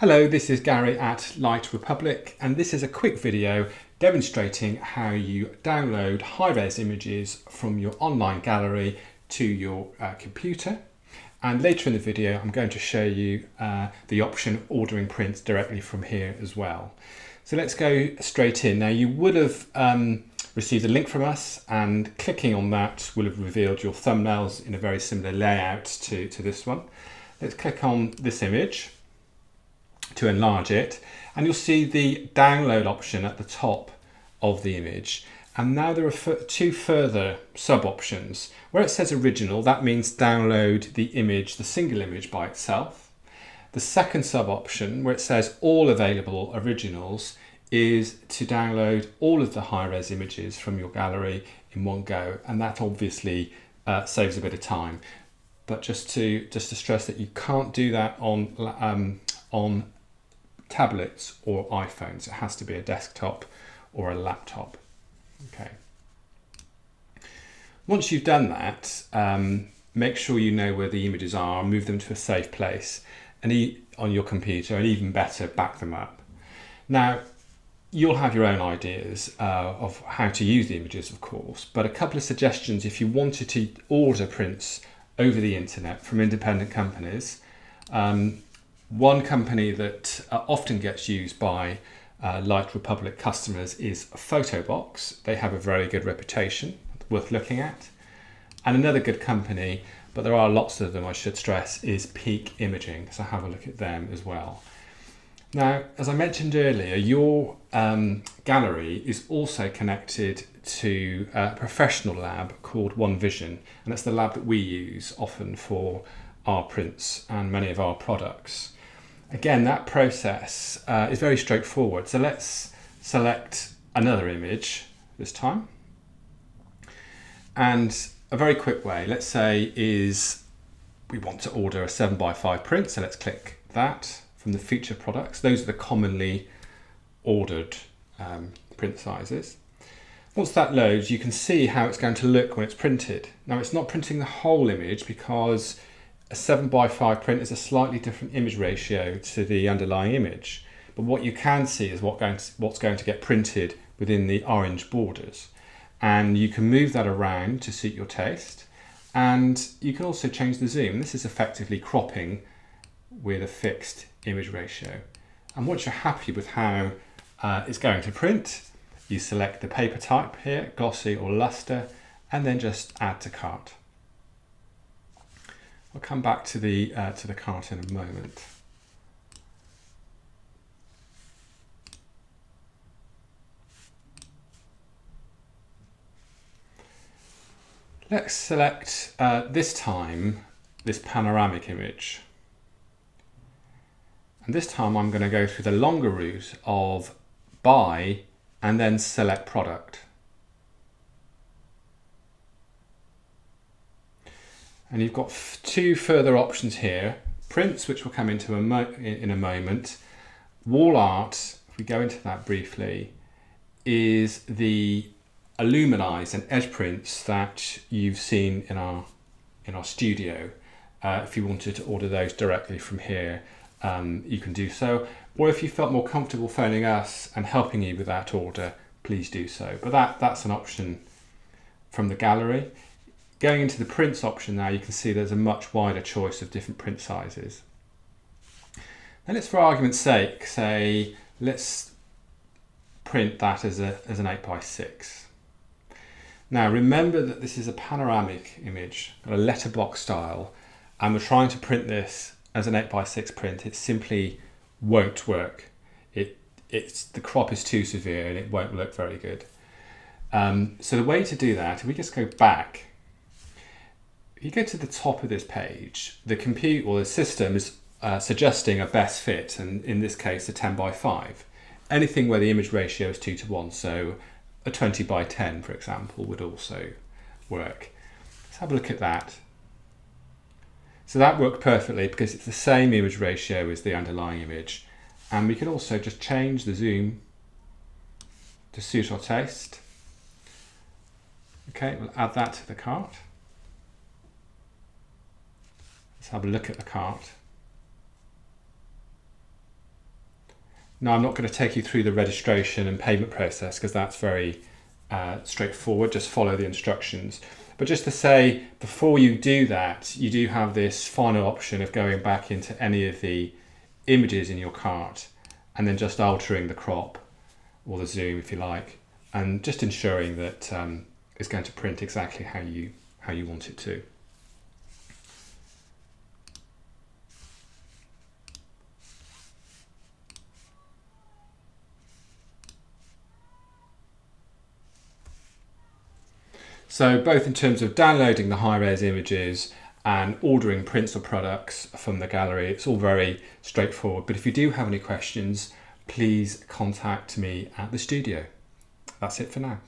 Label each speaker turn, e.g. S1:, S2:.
S1: Hello, this is Gary at Light Republic and this is a quick video demonstrating how you download high-res images from your online gallery to your uh, computer. And later in the video, I'm going to show you uh, the option of ordering prints directly from here as well. So let's go straight in. Now you would have um, received a link from us and clicking on that will have revealed your thumbnails in a very similar layout to, to this one. Let's click on this image to enlarge it. And you'll see the download option at the top of the image. And now there are two further sub options where it says original that means download the image the single image by itself. The second sub option where it says all available originals is to download all of the high-res images from your gallery in one go. And that obviously uh, saves a bit of time. But just to just to stress that you can't do that on um, on tablets or iPhones. It has to be a desktop or a laptop. Okay. Once you've done that, um, make sure you know where the images are, move them to a safe place and e on your computer and even better, back them up. Now, you'll have your own ideas uh, of how to use the images, of course, but a couple of suggestions if you wanted to order prints over the internet from independent companies. Um, one company that uh, often gets used by uh, Light Republic customers is Photobox. They have a very good reputation, worth looking at. And another good company, but there are lots of them I should stress, is Peak Imaging. So have a look at them as well. Now, as I mentioned earlier, your um, gallery is also connected to a professional lab called One Vision, and that's the lab that we use often for our prints and many of our products. Again, that process uh, is very straightforward. So let's select another image this time. And a very quick way, let's say, is we want to order a 7 by 5 print. So let's click that from the feature products. Those are the commonly ordered um, print sizes. Once that loads, you can see how it's going to look when it's printed. Now, it's not printing the whole image because a 7 by 5 print is a slightly different image ratio to the underlying image. But what you can see is what going to, what's going to get printed within the orange borders. And you can move that around to suit your taste. And you can also change the zoom. This is effectively cropping with a fixed image ratio. And once you're happy with how uh, it's going to print, you select the paper type here, glossy or luster, and then just add to cart. I'll come back to the uh, to the cart in a moment. Let's select uh, this time this panoramic image. And this time I'm going to go through the longer route of buy and then select product. And you've got two further options here. Prints, which we'll come into a in a moment. Wall art, if we go into that briefly, is the aluminized and edge prints that you've seen in our in our studio. Uh, if you wanted to order those directly from here, um, you can do so. Or if you felt more comfortable phoning us and helping you with that order, please do so. But that, that's an option from the gallery. Going into the prints option now, you can see there's a much wider choice of different print sizes. Now let's, for argument's sake, say, let's print that as, a, as an 8 by 6 Now remember that this is a panoramic image, a letterbox style, and we're trying to print this as an 8 by 6 print. It simply won't work. It, it's, the crop is too severe and it won't look very good. Um, so the way to do that, if we just go back if you go to the top of this page, the compute or the system is uh, suggesting a best fit, and in this case, a 10 by 5. Anything where the image ratio is 2 to 1, so a 20 by 10, for example, would also work. Let's have a look at that. So that worked perfectly because it's the same image ratio as the underlying image. And we can also just change the zoom to suit our taste. Okay, we'll add that to the cart. Let's have a look at the cart. Now I'm not going to take you through the registration and payment process because that's very uh, straightforward, just follow the instructions. But just to say, before you do that, you do have this final option of going back into any of the images in your cart and then just altering the crop or the zoom if you like and just ensuring that um, it's going to print exactly how you how you want it to. So both in terms of downloading the high-res images and ordering prints or products from the gallery, it's all very straightforward. But if you do have any questions, please contact me at the studio. That's it for now.